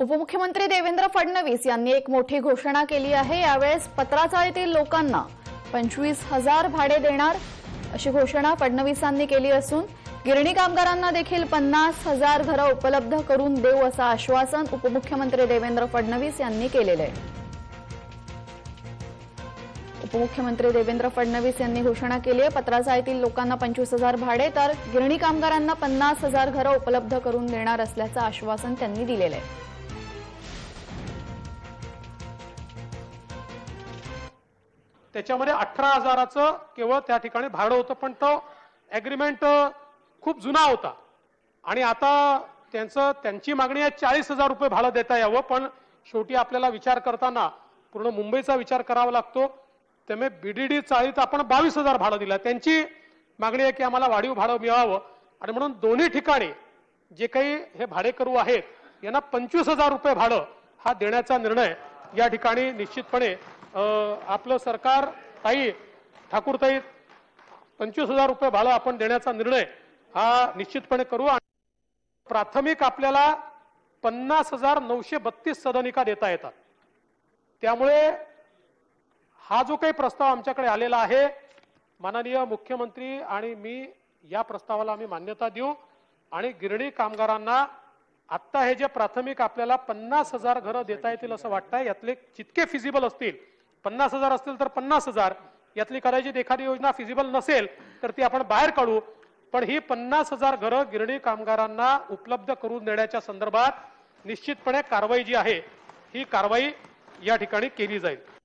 उपमुख्यमंत्री देवेंद्र फडणवीस यांनी एक मोठी घोषणा केली आहे. यावेळेस पत्राचाळीतील लोकांना पंचवीस हजार भाडे देणार अशी घोषणा फडणवीसांनी केली असून गिरणी कामगारांना देखील पन्नास हजार घरं उपलब्ध करून देऊ असं आश्वासन उपमुख्यमंत्री देवेंद्र फडणवीस यांनी केलेलं आहे. उपमुख्यमंत्री देवेंद्र फडणवीस यांनी घोषणा केली आहे पत्राचाळीतील लोकांना पंचवीस हजार भाडे तर गिरणी कामगारांना पन्नास हजार घरं उपलब्ध करून देणार असल्याचं आश्वासन त्यांनी दिलेलं आहे. त्याच्यामध्ये अठरा हजाराचं केवळ त्या ठिकाणी भाडं होतं पण तो ॲग्रीमेंट खूप जुना होता. आणि आता त्यांचं त्यांची मागणी आहे चाळीस हजार रुपये भाडं देता यावं पण शेवटी आपल्याला विचार करताना पूर्ण मुंबईचा विचार करावा लागतो. त्यामुळे बीडीडी चाळीत आपण बावीस हजार भाडं दिलं. त्यांची मागणी आहे की आम्हाला वाढीव भाडं मिळावं. आणि म्हणून दोन्ही ठिकाणी जे काही हे भाडेकरू आहेत यांना पंचवीस हजार रुपये भाडं हा देण्याचा निर्णय या ठिकाणी निश्चितपणे आपलं सरकार ताई ठाकूरताई पंचवीस हजार रुपये भाडं आपण देण्याचा निर्णय हा निश्चितपणे करू आणि प्राथमिक आपल्याला पन्नास हजार नऊशे बत्तीस सदनिका देता येतात. त्यामुळे हा जो काही प्रस्ताव आमच्याकडे आलेला आहे माननीय मुख्यमंत्री आणि मी या प्रस्तावाला आम्ही मान्यता देऊ आणि गिरणी कामगारांना आत्ता हे जे प्राथमिक आपल्याला पन्नास हजार घरं देता येतील असं वाटतंय यातले जितके फिजिबल असतील पन्नास हजार असतील तर पन्नास हजार. यातली कदाचित एखादी योजना फिजिबल नसेल तर ती आपण बाहेर काढू. पण ही पन्नास हजार घरं गिरणी कामगारांना उपलब्ध करून देण्याच्या संदर्भात निश्चितपणे कारवाई जी आहे ही कारवाई या ठिकाणी केली जाईल.